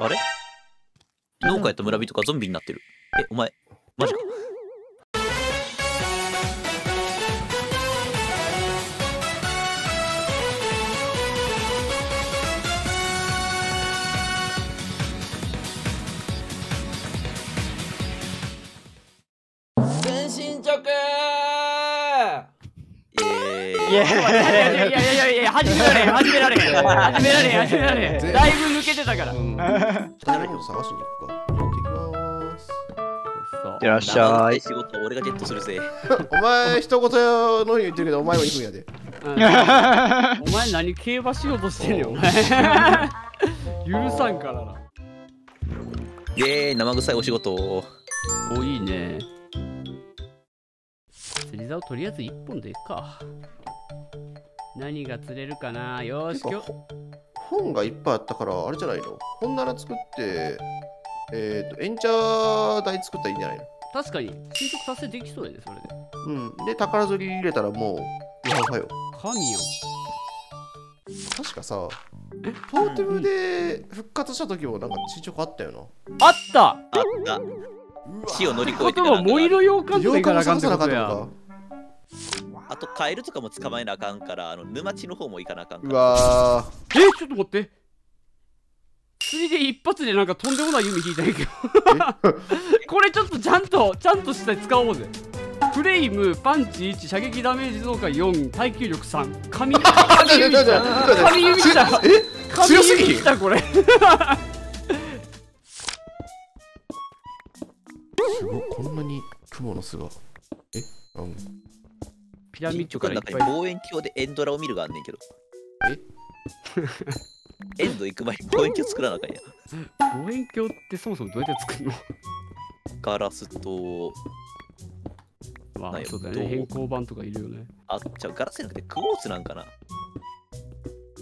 あれ？農家やった村人がゾンビになってる。え、お前、マジか？やいやいやいやいやいやいや始められへん始められへん始められへん始められへんだいぶ抜けてたからうん。誰か探しに行くか。行ってきます。そういらっしゃい。仕事は俺がゲットするぜ。お前、一言のように言ってるけど、お前も行くんやで。うんお前何競馬しようとしてんねんお前許さんからなイェーイ、生臭いお仕事を。おいいね釣り竿とりあえず1本でいっか。何が釣れるかな？よーして今日。本がいっぱいあったから、あれじゃないの？本棚作って、えっ、と、エンチャー台作ったらいいんじゃないの？確かに進捗達成できそうやねそれで。うん。で、宝釣り入れたらもう、ウハウハよ。神よ。確かさ、ポーテブルで復活した時もなんか進捗あったよな。あった！あった。死を乗り越えことてかな。はモイロ洋館とか行かなあかんってさなことやあと、カエルとかも捕まえなあかんから、あの沼地の方も行かなあかんかとか。うら。わえちょっと待って釣りで一発でなんかとんでもない弓引いたんやけど これちょっとちゃんとちゃんとして使おうぜフレイムパンチ1射撃ダメージ増加4耐久力3神神弓きた神弓きたーえ神強すぎたこれすごい、こんなに雲の巣が。えうん。ピラミッドからいっぱい中に望遠鏡でエンドラを見るがあんねんけど。え？エンド行く前に望遠鏡作らなあかんや。望遠鏡ってそもそもどうやって作るの？ガラスと、まあそうだね変更版とかいるよねあ、じゃあガラスじゃなくてクォーツなんかな。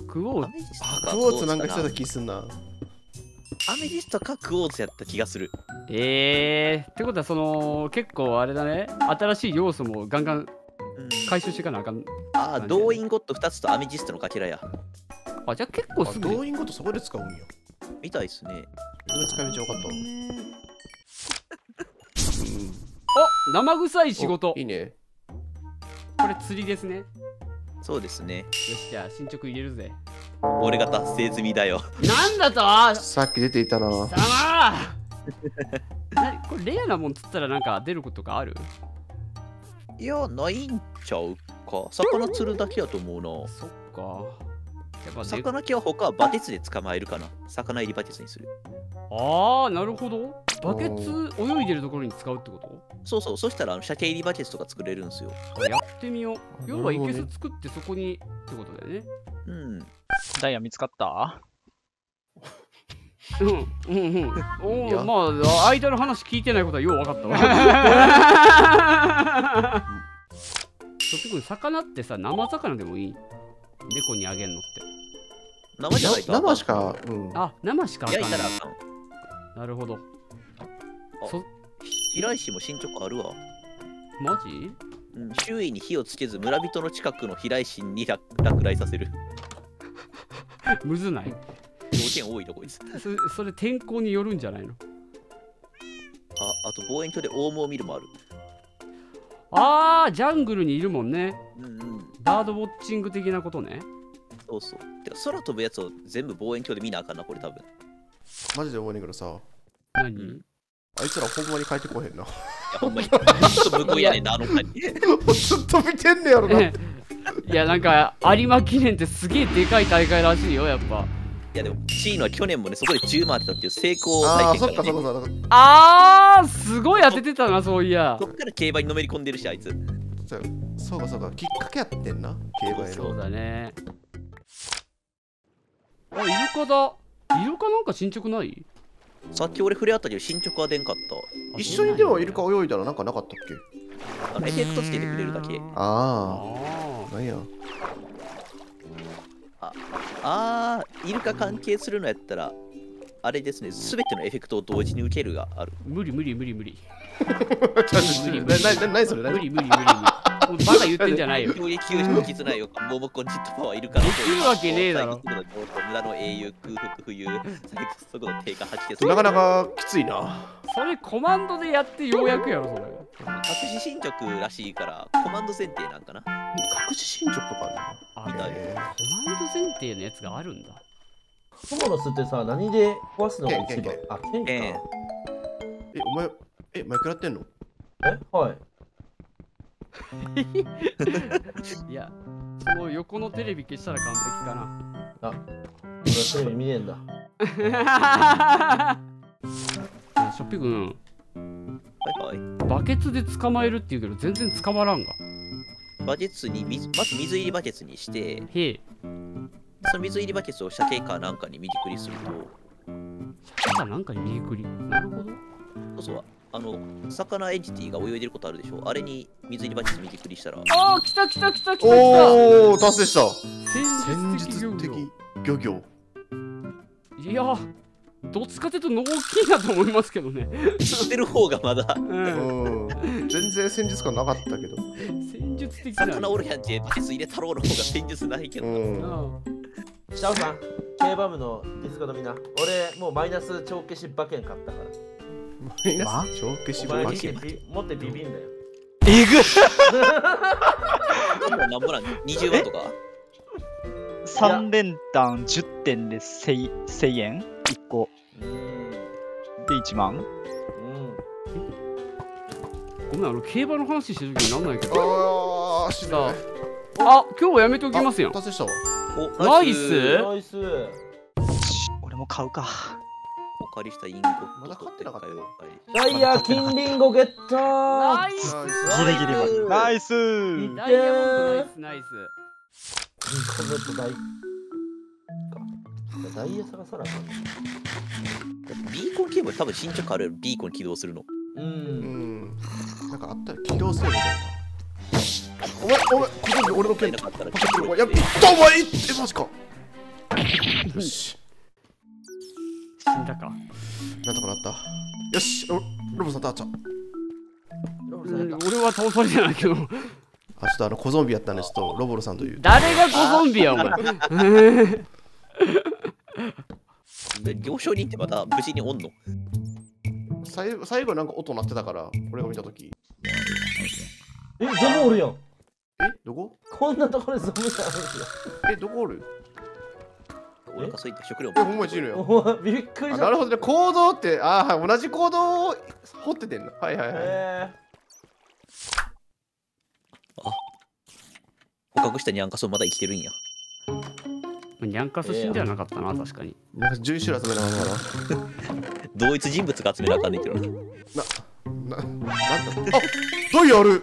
クオーアメジストあ、かクォーツなんかしてた気すんな。アメジストかクォーツやった気がする。えー、ってことはその結構あれだね新しい要素もガンガンうん回収していかなあかんああ、ドーインゴット2つとアメジストのかけらや。あじゃあ結構あすぐ動員ごとそこで使うんや。みたいっすね。その使い道分かったわ。お生臭い仕事おいいね。これ釣りですねよそうですね。しじゃあ進捗入れるぜ俺が達成済みだよ。なんだと？あさっき出ていたな。さま なこれレアなもん釣ったらなんか出ることがある？いや、ないんちゃうか？魚釣るだけやと思うな。そっかやっぱで魚系は他はバケツで捕まえるかな。魚入りバケツにする。ああなるほどバケツ泳いでるところに使うってこと？そうそう、そしたらあの鮭入りバケツとか作れるんですよ。やってみよう要はなるほどねいけす作ってそこにってことだよねうん。ダイヤ見つかった？うんうんうんおおまあ間の話聞いてないことはよう分かったわ結局魚ってさ生魚でもいい？猫にあげんのって生じゃないと。生し。か、うん。あ生しかあかんの焼いたらあかん。なるほどあそ平石も進捗あるわ。マジ？うん、周囲に火をつけず村人の近くの飛来神に落落雷させる。むずない？条件多いとこいつ。そそれ天候によるんじゃないの？あ、あと望遠鏡でオウムを見るもある。あージャングルにいるもんねうんうん。バードウォッチング的なことねそうそう。てか空飛ぶやつを全部望遠鏡で見なあかんな、これ多分。いマジで思うねんけどさ、何、うんあいつらほんまに帰ってこへんな。や、ほんまに。ずっと向こうやねんな、あの二人。ずっと見てんねやろな。いやなんか有馬記念ってすげえでかい大会らしいよやっぱいや、でも、チーノは去年もね、そこで10回ってたっていう成功ああ、体験から、ね。かそっかそっか。あーすごい当ててたなそういやそっから競馬にのめり込んでるし、あいつ。そうそうかそうか。きっかけやってんな。競馬へそうの。だねあイルカだイルカなんか進捗ない？さっき俺触れ合ったけど、進捗は出んかっあ一緒にでもイルカ泳いだらなんかなかったっけ？た。あのエフェクトつけてくれるだけ。あああ、なんや。ああー、イルカ関係するのやったら、あれですね、すべてのエフェクトを同時に受けるがある。無理無理無理無理。ちょっと無理無理ななな何それ？何無理無理無理無理。バカ言ってんじゃないよ。攻撃球種絆よ、モモコンジットパワーいるから。できるわけねえだろ。無駄の英雄、空腹冬、最速度低下8でなかなかきついな。それコマンドでやってようやくやろそれ。隠し進捗らしいから、コマンド前提なんかな。隠し進捗とかあれみたいえコマンド前提のやつがあるんだコモロスってさ、何で壊すのが一番？剣剣あ、剣か。剣えお前えマイクやってんの？えはい。いやその横のテレビ消したら完璧か俺はテレビ見ねえんだ。なしょっぴくんはいはい。バケツで捕まえるって言うけど全然捕まらんがバケツに水、まず水入りバケツにして、へえその水入りバケツを鮭かなんかに右クリすると、鮭かなんかに右クリなるほど。そうそう、あの、魚エンティティが泳いでることあるでしょ。あれに水入りバケツ右クリしたら、あー来た来た来た来た来たおお達成した。戦戦術術的漁業。的漁業。いやどっちかというと脳筋だと思いますけどね。知ってる方がまだ、うん。うん全然戦術感なかったけど。戦術的な。魚おるやんけ、バケツ入れ太郎の方が戦術ないけど。うん。うんシャオさん、競馬部のディスコのみんな、俺もうマイナス帳消し馬券買ったから。マイナス帳消し馬券？ビ持ってビビんだよ。えぐ今なんぼなん ?20 万とか !3 連単10点で 1000, 1000円 ?1 個うん。で1万？うん。ごめんあの競馬の話してる時になんないけどああしさあ今日はやめておきますよ達成したわおナイス？ナイス。俺も買うか。お借りしたインゴまだ買ってなかったよダイヤ金リンゴゲットナイスギリギリまで。ナイスダイヤモンドナイスナイスリンゴゲットダイ。かダイヤ探さなあかんねビーコンケーブル多分進捗あるよビーコン起動するの。う。うんんなんかあったら起動せよみたいなお前お前ここに俺の剣なかったらパクってるお前やっとお前えマジかよし死んだかなんとかなったよしおロボさんとあっちゃん俺は倒されてないけどあちょっとあの小ゾンビやったんですとロボロさんという誰がごゾンビやお前で行商人ってまた無事におんの最後最後なんか音鳴ってたから俺が見たときえ、ゾンおるやん。えどこ？こんなところでゾンビさんあるんですよ。えどこおる？お腹空いて食料。えほんまに死ぬよ。びっくりした。あなるほどね。行動ってああ同じ行動を掘っててんの。はいはいはい。へ捕獲したニャンカソまだ生きてるんや。ニャンカス死んではなかったな確かに。なんか11種類集めながら。同一人物が集めなあかんねんけどな。な、な、なんだ？あダイヤある。ー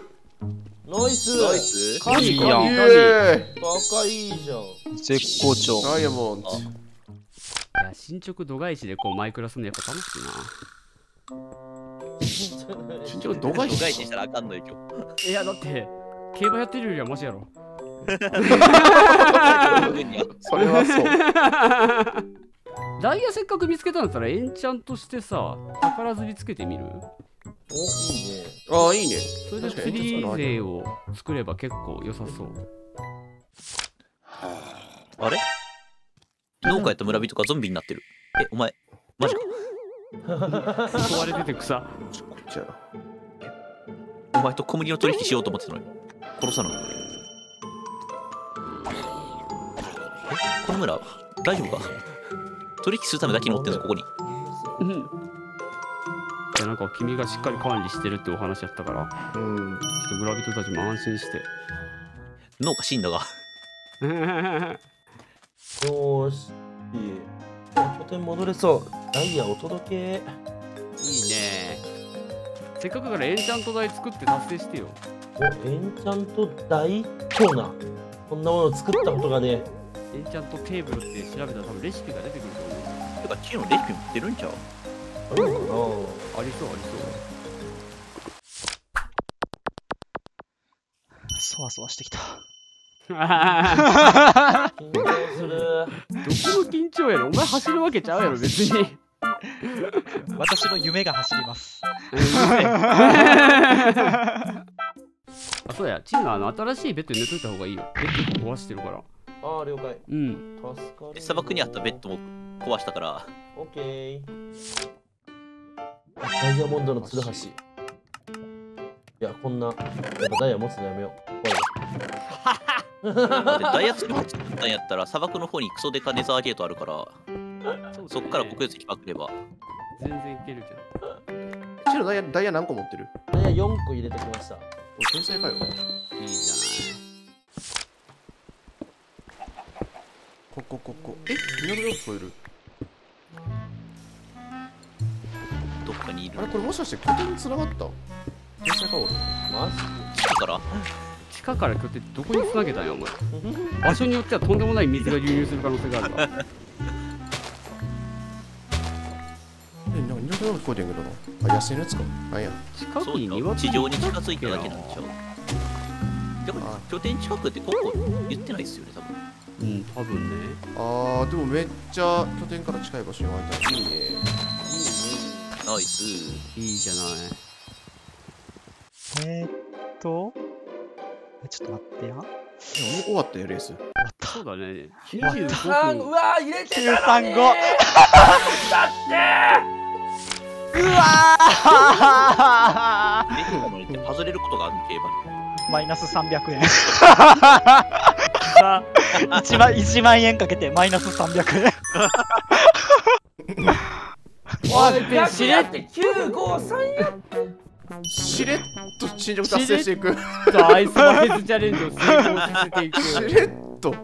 ナイス。ナイス。カニいいやん。イカニカニエバカいいじゃん。絶好調。ダイヤモンド。あ。いや進捗度外視でこうマイクラするのやっぱ楽しいな。身長度外視。度外視したらあかんのよ、今日。いやだって競馬やってるよりはマシやろ。それはそう。ダイヤせっかく見つけたんだったらエンチャントしてさ宝釣りつけてみる？お、いいね。ああいいねそれで確かに釣り勢を作れば結構良さそうあれ？農家やった村人がゾンビになってる。え、お前、マジか？襲われてて草こっちやなお前と小麦の取引しようと思ってたのに。殺さな。え、この村、大丈夫か？取引するためだけにおってんの、ここに。うんいやなんか君がしっかり管理してるってお話やったからうんちょっと村人たちも安心して農家死んだが。よーし。拠点戻れそう。ダイヤお届け。いいねせっかくだからエンチャント台作って達成してよお、エンチャント大コーナー。こんなもの作ったことがね。エンチャントテーブルって調べたら多分レシピが出てくると思うてか、チーのレシピ持ってるんちゃう？あるのかありそうありそわそわしてきた。そうな緊張する。どこの緊張やろ？お前走るわけちゃうやろ別に。私の夢が走ります。あそうや。チームあの新しいベッドに寝といた方がいいよ。ベッド壊してるから。ああ了解。うん。砂漠にあったベッドも壊したから。オッケーダイヤモンドのツルハシい。やこんなやっぱダイヤ持つのやめよう。ダイヤ作ったんやったら砂漠の方にクソデカネザーゲートあるからそっから国有地まくれば。全然いけるじチロダイヤダイヤ何個持ってる？ダイヤ4個入れてきました。お天才かよ。ゃんいいじここここ。え南の聞こえる？どっかにいるあれこれもしかして拠点に繋がった？天才か俺。マだからゃない地下から拠点どこに繋げたんやお前場所によってはとんでもない水が流入する可能性があるわえ、なんか南の聞こえてんけどな。あ、野生のやつか。なんや。近くに庭地上に近づいただけなんでしょでもあ拠点近くってここ言ってないっすよね多分うん多分ねあー、でもめっちゃ拠点から近い場所に湧いた。いいね。ナイス。いいじゃない。えー、っと、えちょっと待ってや。終わったよ、レース。そうだね。あ25う分。わー入れてたのに935だってうわー。のって外れることがあるの競馬マイナス300円。さ1万 ,1 万円かけてマイナス300円。おい逆しれって953やしれっと進捗達成していく。あアイスバケツチャレンジを成功させていくしれっと。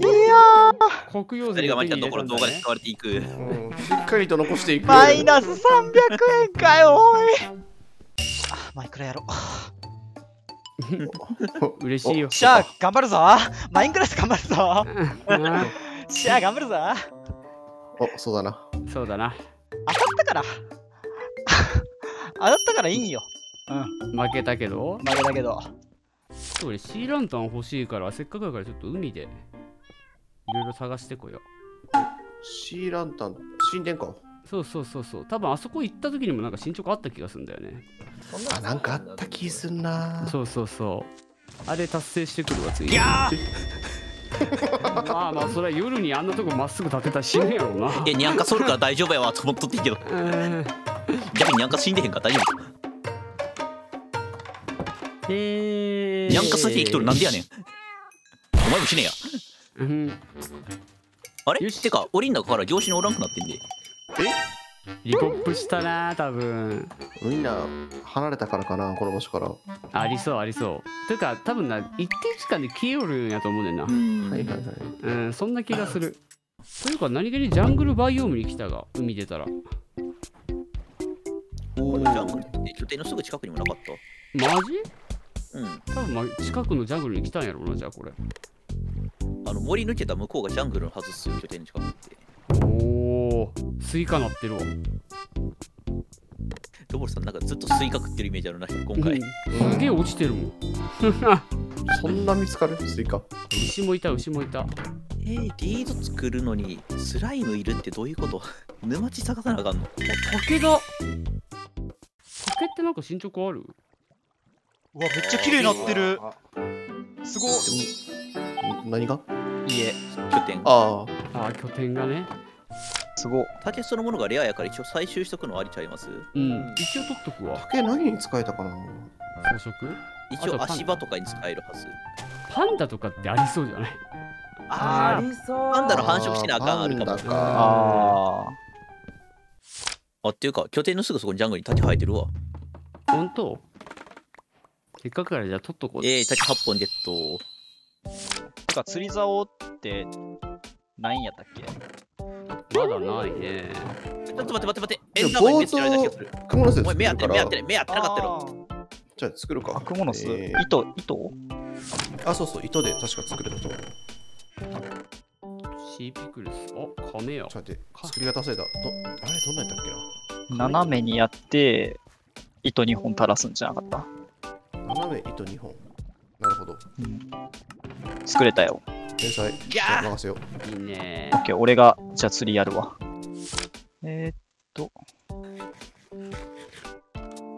いや黒曜石が負けたとんだころ動画でね使われていくうん、しっかりと残していく。ー、マイナス300円かよ、おい。あマイクラやろう。嬉しいよしゃあ、頑張るぞ。マインクラス頑張るぞ。うんしゃあ、頑張るぞ。お、そうだな。そうだな当たったから。当たったからいいんよ。負けたけど？負けだけど。俺シーランタン欲しいからせっかくだからちょっと海でいろいろ探してこようシーランタン、神殿か。そうそうそうそう多分あそこ行った時にもなんか進捗あった気がするんだよねあ、なんかあった気すんな。そうそうそうあれ達成してくるわ次いやまあまあそれは夜にあんなとこまっすぐ立てたら死ぬやろうな。えニャンカソルから大丈夫やわと思っとってんけど。うん逆にニャンカ死んでへんから大丈夫えー。ニャンカ先生一人なんでやねん。お前も死ねや。うん。あれ？よし。てか檻の中から業種におらんくなってんでリコップしたな多分。みんな離れたからかな、この場所から。はありそうありそう。てか多分な一定時間で消えよるんやと思うねんな。いはいはい。うんそんな気がする。というか何気にジャングルバイオームに来たが海出たら。これジャングルって拠点のすぐ近くにもなかっマジ？たうん。多分まあ近くのジャングルに来たんやろうなじゃあこれ。あの森抜けた向こうがジャングルのはずっすよ拠点の近くって。おおスイカなってるわ。ロボルさんなんかずっとスイカ食ってるイメージあるな今回。すげえ落ちてるもん。そんな見つかる？スイカ。牛もいた牛もいた。えー、リード作るのにスライムいるってどういうこと？沼地探さなあかんの？竹だ竹ってなんか進捗ある？うわ、めっちゃ綺麗になってる。すごい。何が？家。拠点ああ。あー拠点がねすご。い。竹そのものがレアやから一応採集しとくのありちゃいます？うん。一応取っとくわ。竹何に使えたかな？装飾？一応足場とかに使えるはず。パンダとかってありそうじゃない？あありそう。パンダの繁殖しなあかんあるかも。パンダか。ああっていうか拠点のすぐそこにジャングルに竹生えてるわ。本当？せっかくからじゃあ取っとこう。えー、竹8本ゲット。ー。てか、釣り竿って何やったっけ？まだないねちょっと待って待って待ってエでもンダーマンに別にあれだけがするクモの目当てる目当て目当てなかったろろ。じゃあ作るか。あクモの巣、え糸、糸？ーあ、そうそう、糸で確か作れたと思う。シーピクルスあ亀やちょっと待って、作り方忘れた。どあれ、どんなんやったっけな？斜めにやって、糸2本垂らすんじゃなかった？斜め糸2本。なるほど。うん、作れたよ。天才。いやー任せよう。いいねオッケー、俺が、じゃあ釣りやるわ。えー、っと。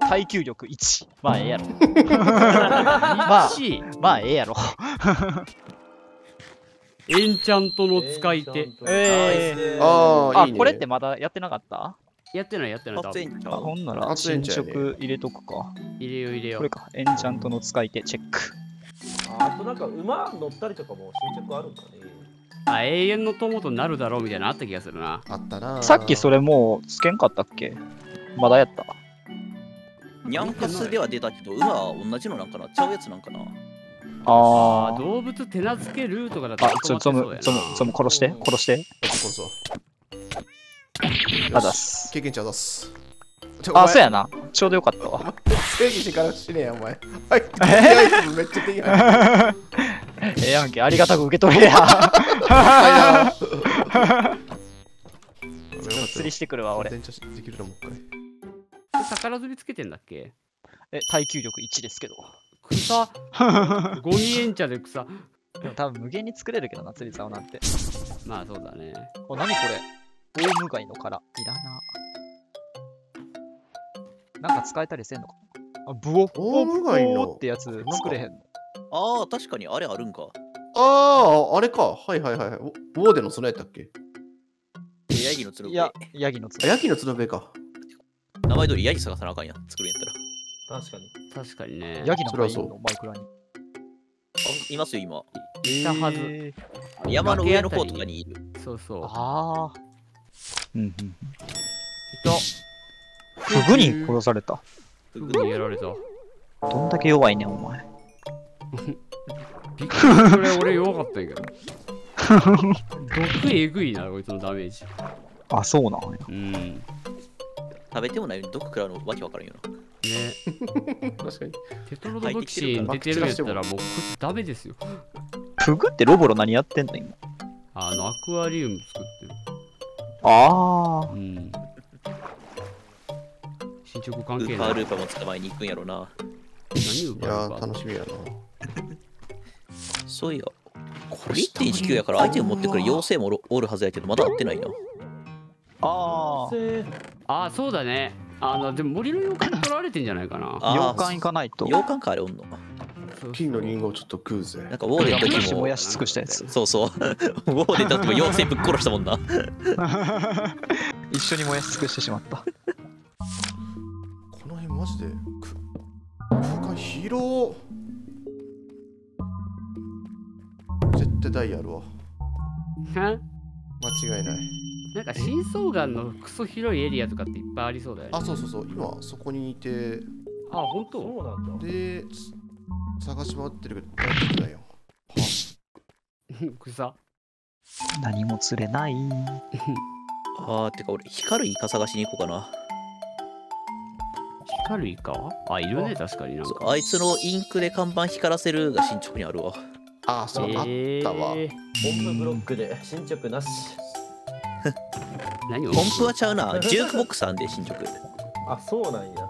耐久力1。まあええやろ。まあ1位まあええやろ。エンチャントの使い手。えー、ああ、いいね。あこれってまだやってなかった？やってないやってない。多発分あ、ほんなら進捗入れとくか。入れよう入れよう。これか。エンチャントの使い手チェック。あとなんか馬乗ったりとかも進捗あるんかねあ、永遠の友となるだろうみたいなのあった気がするな。あったな。さっきそれもうつけんかったっけ？まだやった。ニャンカスでは出たけど、馬は同じのなんかな？ちゃうやつなんかな？ああー。動物手なずけルートがだとあ、ちょ、ゾム、ゾム、ゾム殺して、殺して？殺そう。あざっす。経験値あざっす。あ、そうや。やな。ちょうどよかったわ。正義してから死ねや、お前。はい。えずめっちゃ手に入る。ええやんけ、ありがたく受け取れや。釣りしてくるわ、俺。できるな、もう一回。宝釣りつけてんだっけ？え、耐久力1ですけど。草ゴミエンチャで草。でも多分無限に作れるけどな、釣り竿なんて。まあそうだね。お、なにこれオウムガイの殻。いらな。なんか使えたりせんのか？なあ、ブオオウムガイのブオってやつ作れへんの？ああ、確かにあれあるんか。ああ、あれか。はいはいはいはい。ウォーデンの備えたっけ？ヤギのつるいや、ヤギのつあ、ヤギの角べか。名前通りヤギ探さなあかんやん。作るんやったら。確かに確かにね。ヤギなんかいるそりゃのマイクラに。あいますよ、今。いたはず。えー山の上の方とかにいる。そうそう。ああ。うんうん。いた。フグに殺された。フグにやられた。どんだけ弱いねん、お前。びっくりそれ俺弱かったんやけど。毒えぐいな、こいつのダメージ。あ、そうなんや。うん。ね。食べてもないのに毒食らうのわけわからんよな。確かに。テトロドトキシン出てるんやったらもうこいつダメですよ。フグってロボロ何やってんの今？あの、アクアリウム作ってる。あうん。進捗関ウ係ない。ーパールーパーも捕まえに行くんやろな。何をいやー、楽しみやな。そういや、こ1.19やから相手を持ってくる妖精もおるおるはずやけど、まだ会ってないな。あ。あせあ、そうだね。あの、でも森の妖怪に取られてんじゃないかな。洋館行かないと。洋館かあれおんの金のリンゴをちょっと食うぜなん。かウォーデンの時も燃やし尽くしたやつ。そうそう ウォーデンの時も妖精ぶっ殺したもんな 一緒に燃やし尽くしてしまった。マジで。く空間広絶対ダイヤあるわは？間違いない。なんか深層岩のクソ広いエリアとかっていっぱいありそうだよね。あそうそうそう。今そこにいて。あ、本当？そうなんだ。で探し回ってるけど出てきないよ。草？何も釣れない。あーてか俺光るイカ探しに行こうかな光るイカあ、いるね、確かになんか。あいつのインクで看板光らせるが進捗にあるわ。あそう、あえったわ。ー、本部ブロックで進捗なし。何を？ポンプはちゃうな。ジュークボックスあんで進捗。レあそうなんや。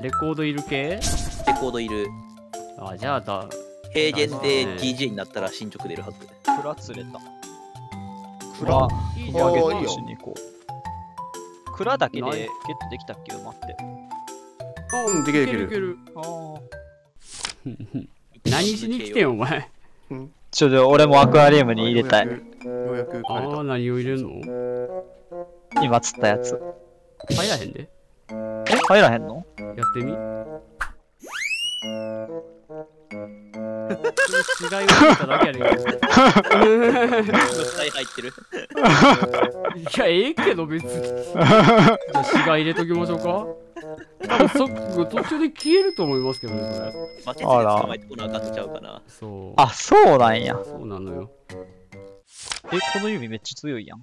レコードいる系？コードいる。あ、じゃあだ。平原であー DJ になったら進捗出るはず。クラ釣れた。クラ、いいじゃん。クラだけでゲットできたっけ？馬って。あうんできるいけるいける。ああ。何しに来てんお前。ちょっと俺もアクアリウムに入れたい。ようやくああ、何を入れんの？今釣ったやつ。入らへんで。え？入らへんの？やってみ。違いを見ただけやねんけど。下に入ってるいや、ええけど別に。じゃあ、死骸入れときましょうか。多分そ途中で消えると思いますけどね、それ。まえてこなあかんのちゃうかなそう。あ、そうなんや。そうなのよ。え、この指めっちゃ強いやん。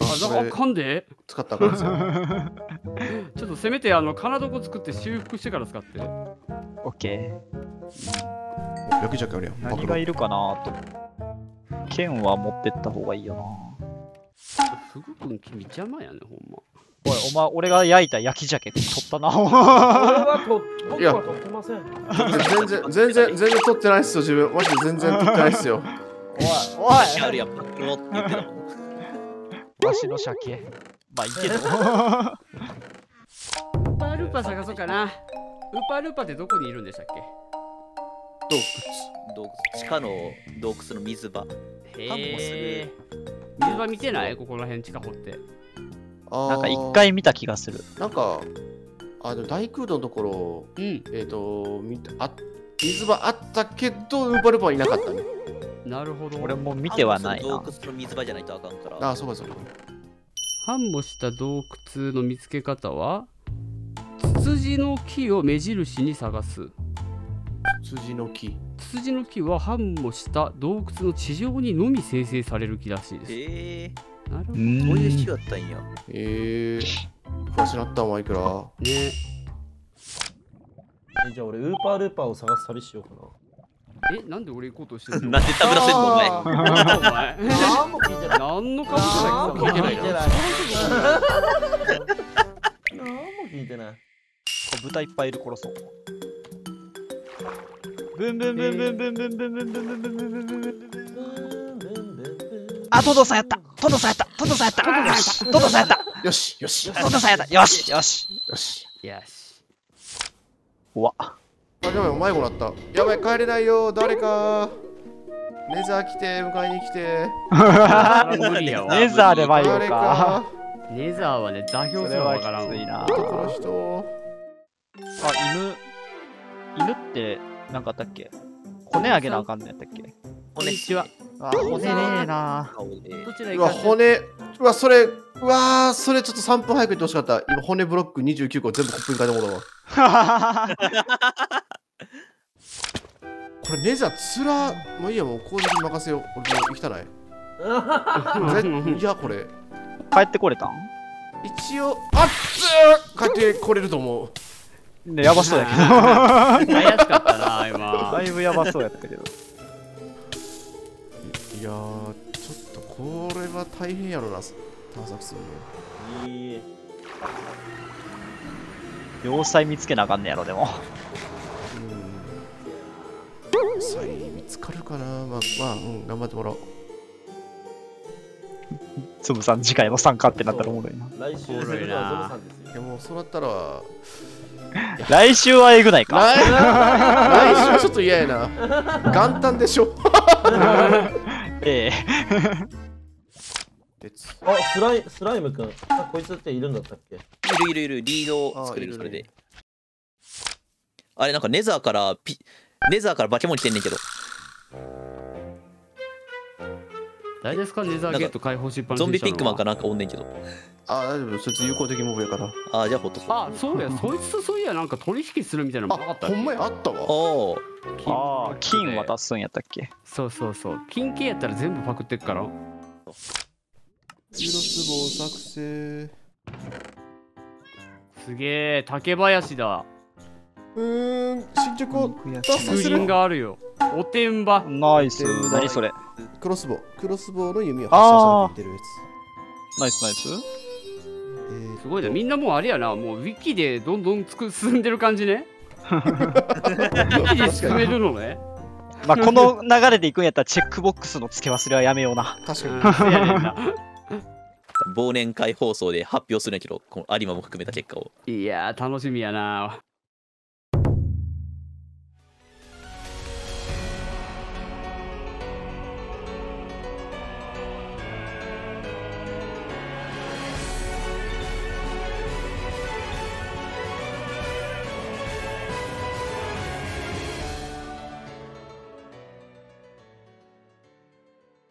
あ、あだからあかんで？使ったらあかんですよちょっとせめて、あの、金床作って修復してから使って。オッケ焼き鮭あるやんー。何がいるかなと。剣は持ってった方がいいよな。ふぐくん、君邪魔やね、ほんま。おい、お前、俺が焼いた焼き鮭取ったな。俺はと僕いや。は取ってません。全然全然全然取ってないっすよ自分。マジで全然取ってないっすよ。おい、おい。あるやんパクロって言ってたもんわしの鮭。まあいいけど。ウーパールーパー探そうかな。ウーパールーパーってどこにいるんでしたっけ？洞窟。地下の洞窟の水場。へえ水場見てない？ここら辺地下掘って。あなんか一回見た気がする。なんか、あの大空洞のところ、うんえっ、と、みあ水場あったけど、ウーパルパはいなかったね。なるほど俺も見てはないな。洞窟の水場じゃないとあかんから。あ、そうかそうか。繁茂した洞窟の見つけ方はツツジの木を目印に探す辻の木。ツツジの木は繁茂した洞窟の地上にのみ生成される木らしいですへえなるほどうねそういうーん種やったんや。えー、詳しなったんはいくら？えじゃあ俺ウーパールーパーを探す旅しようかえなんで俺行こうとしてるの？なんでたぶらせんのお前？何も聞いてない。何の顔して何もない聞いてない。何も聞いてない。小豚いっぱいいる殺そう。ブンブンブンブンブンブンブンブンブンブンブンブンブンブンブンブンあ、トドさんやったトドさんやったトドさんやったトドさんやったよし、よし、よトドさんやったよしよしし。よしうわ。あ、やばい、迷子なった。やばい、帰れないよ、誰か。ネザー来て、迎えに来て。あ無理やわネザーで迷子誰か。か。ネザーはね座標すらそれはきわからんいな。この人。あ、犬。犬って、なんかあったっけ？骨あげなあかんのやったっけ？こんにちはあ、骨ねえな。うわ、どちら行か骨。うわ、それ、うわー、それちょっと3分早く言ってほしかった。今、骨ブロック29個全部コップに書いてもらうわ。これ、ネザー、つら。もういいや、もう、工事に任せよう。俺もう行きたない。ぜいや、これ。帰ってこれたん？一応、あっつー帰ってこれると思う。ねやばそうやけど。怪しかったな今だいぶやばそうやったけど。いやー、ちょっとこれは大変やろな、探索するの。いい要塞見つけなあかんねやろ、でも。うん。さい見つかるかな？まあ、まあ、うん、頑張ってもらおう。つぶさん、次回の参加ってなったらおもろいな。来週はゾロさんですよいや、もうそうなったら、来週はえぐないか。来来週はちょっと嫌やな。元旦でしょ。ええ。鉄あ、スライスライムくん。あ、こいつっているんだったっけ？いるいるいる、リードを作れる、あそれでいるね。あれ、なんかネザーからピ、ネザーから化け物来てんねんけど、誰ですか？ネザーゲート解放しっぱなしゾンビピックマンかななんかおんねんけど。あ、大丈夫。そいつ有効的モブやから。あー、じゃあほっとこう。あそうや そいつとそういやなんか取引するみたいなのあもなかっ、たっほけんまやあったわ。おーああ、金渡すんやったっけ？そうそうそう金系やったら全部パクってっからクロスボウ作成。すげえ竹林だうーん、進捗を脱出する？があるよおてんばナイス。何それ？クロスボウ。クロスボウの弓を発射されていってるやナイスナイス。つ。えーすごいなみんなもうあれやなもうウィキでどんどんつく進んでる感じね ウィキで進めるのねまあ、この流れでいくんやったらチェックボックスの付け忘れはやめような。確うんかに。忘年会放送で発表するんやけど、この有馬も含めた結果を。いやー楽しみやな